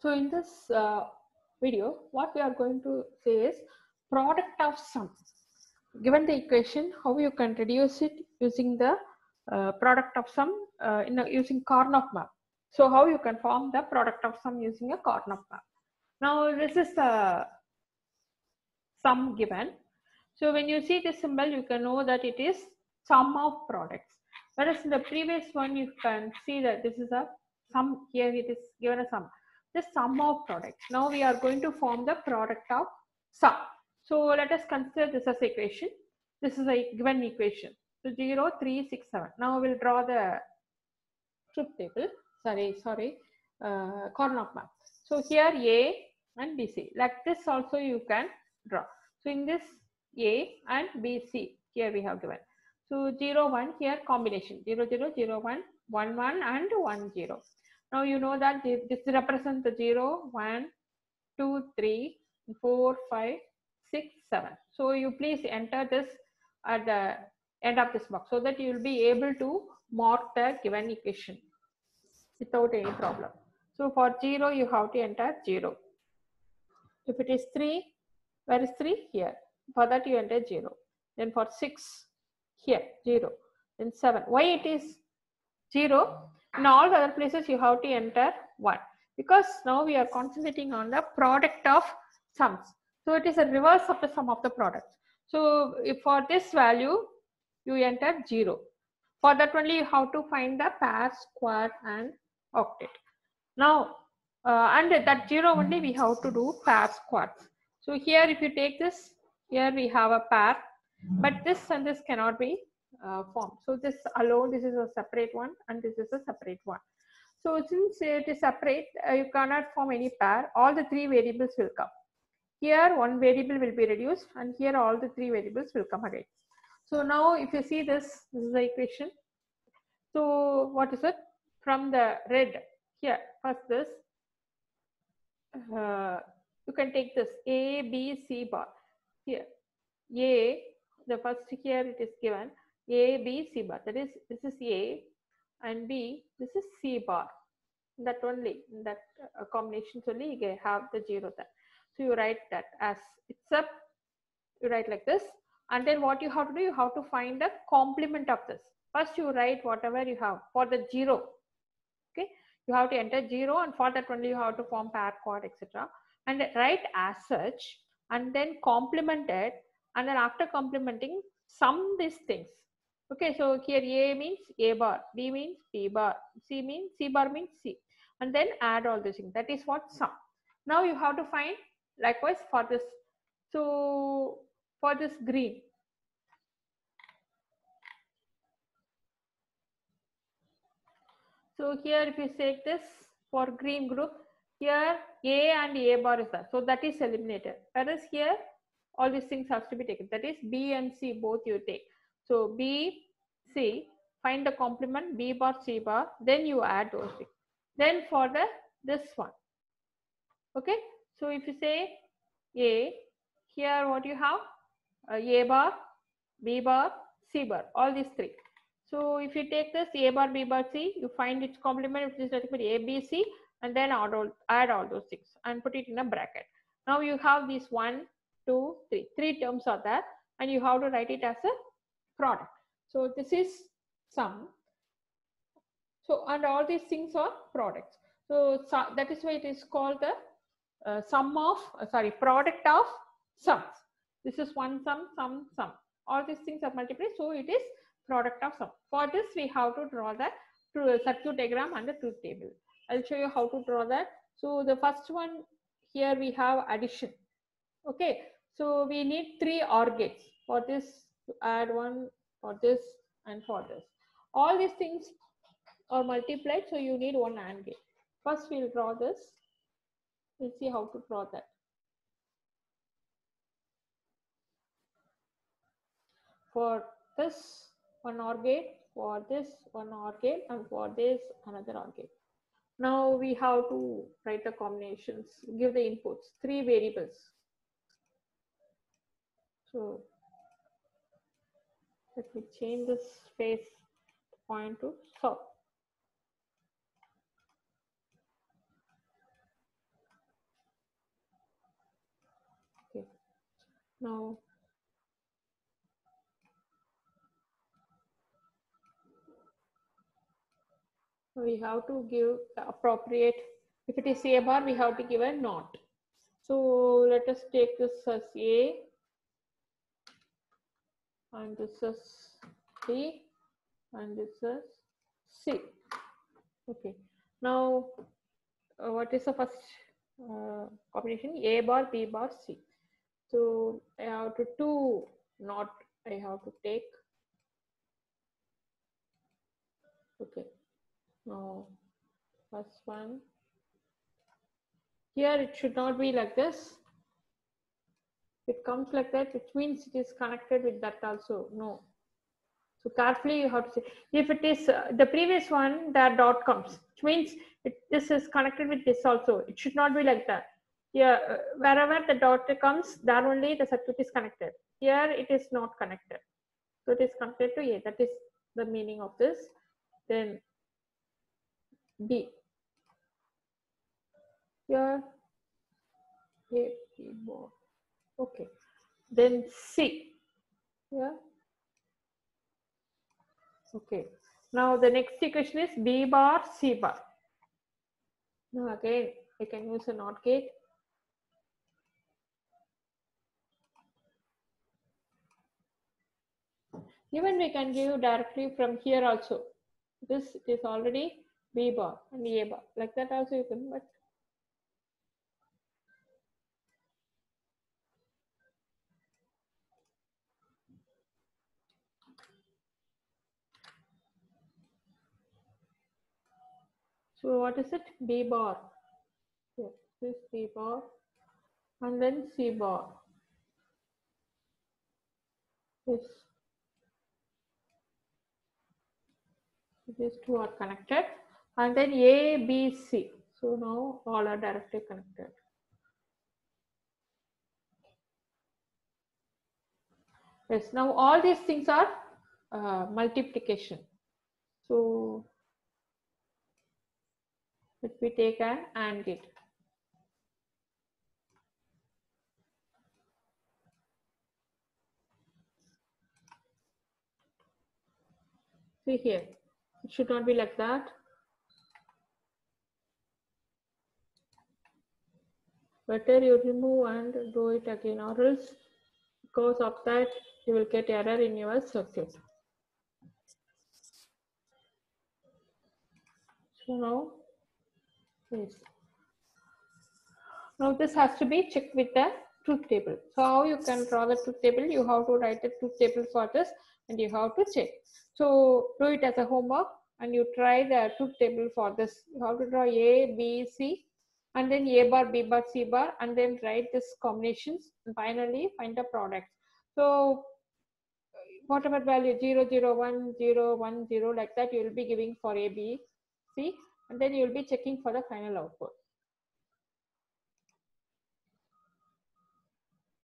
So in this uh, video, what we are going to say is product of sum. Given the equation, how you can reduce it using the uh, product of sum uh, in a, using Karnaugh map. So how you can form the product of sum using a Karnaugh map. Now this is the sum given. So when you see this symbol, you can know that it is sum of products. Whereas in the previous one, you can see that this is a sum here, it is given a sum. The sum of products. Now we are going to form the product of sum. So let us consider this as equation. This is a given equation. So 0, 3, 6, 7. Now we'll draw the truth table. Sorry, sorry, uh, of map. So here A and BC. Like this also you can draw. So in this A and BC, here we have given. So 0, 1 here combination 0, 0, 0, 1, 1, 1 and 1, 0. Now you know that this represents the 0, 1, 2, 3, 4, 5, 6, 7. So you please enter this at the end of this box so that you will be able to mark the given equation without any problem. So for 0 you have to enter 0. If it is 3, where is 3? Here. For that you enter 0. Then for 6, here 0. Then 7. Why it is 0? In all the other places you have to enter 1. Because now we are concentrating on the product of sums. So it is a reverse of the sum of the products. So for this value you enter 0. For that only you have to find the pair, square and octet. Now uh, and that 0 only we have to do pair squares. So here if you take this, here we have a pair, but this and this cannot be uh, formed. So this alone, this is a separate one and this is a separate one. So since it is separate, uh, you cannot form any pair. All the three variables will come. Here one variable will be reduced and here all the three variables will come again. So now if you see this, this is the equation. So what is it? From the red here, first this, uh, you can take this A, B, C bar. Here, A, the first here it is given A, B, C bar. That is, this is A and B, this is C bar. That only, that uh, combinations only you have the zero there. So you write that as it's up, you write like this. And then what you have to do, you have to find the complement of this. First you write whatever you have for the zero. Okay, you have to enter zero and for that only you have to form pair, quad, etc. And write as such and then complement it. And then after complementing, sum these things. Okay, so here A means A bar, B means B bar, C means C bar means C. And then add all these things. That is what sum. Now you have to find likewise for this. So for this green. So here if you take this for green group, here A and A bar is there. So that is eliminated. Whereas here all these things have to be taken. That is B and C both you take. So B, C, find the complement B bar, C bar, then you add those things. Then for the this one. Okay. So if you say A, here what you have? Uh, A bar, B bar, C bar, all these three. So if you take this A bar, B bar, C, you find its complement, which is nothing but A, B, C, and then add all, add all those things and put it in a bracket. Now you have these one, two, three. Three terms are there, and you have to write it as a product. So this is sum. So and all these things are products. So, so that is why it is called the uh, sum of uh, sorry product of sums. This is one sum, sum, sum. All these things are multiplied, so it is product of sum. For this, we have to draw the circuit diagram and the truth table. I'll show you how to draw that. So the first one here we have addition. Okay, so we need three OR gates for this to add one for this and for this. All these things are multiplied, so you need one AND gate. First, we'll draw this. We'll see how to draw that. For this, one OR gate, for this, one OR gate, and for this, another OR gate. Now we have to write the combinations, give the inputs, three variables. So let me change this face point to so. Okay. Now we have to give the appropriate, if it is A bar, we have to give a not. So let us take this as A and this is B and this is C. Okay. Now, uh, what is the first uh, combination? A bar, B bar, C. So I have to two not I have to take. Okay. Now, first one. Here it should not be like this. It comes like that, which means it is connected with that also. No. So carefully you have to say, if it is uh, the previous one, that dot comes, which means it, this is connected with this also. It should not be like that. Here, uh, wherever the dot comes, there only the circuit is connected. Here it is not connected. So it is connected to A. That is the meaning of this. Then B. Here, A, B, more. Okay. Then C. Yeah. Okay. Now the next equation is B bar, C bar. Now again, I can use a NOT gate. Even we can give directly from here also. This is already B bar and A bar. Like that also you can, but So what is it? B bar. Yes, this B bar and then C bar. Yes. These two are connected and then A, B, C. So now all are directly connected. Yes, now all these things are uh, multiplication. So let me take an AND gate. See here, it should not be like that. Better you remove and do it again or else because of that you will get error in your circuit. So now, yes. Now this has to be checked with the truth table. So how you can draw the truth table? You have to write the truth table for this and you have to check. So do it as a homework and you try the truth table for this. You have to draw A, B, C and then A bar, B bar, C bar and then write this combinations and finally find the product. So whatever value 0, 0, 1, 0, 1, 0 like that you will be giving for A, B, C and then you will be checking for the final output.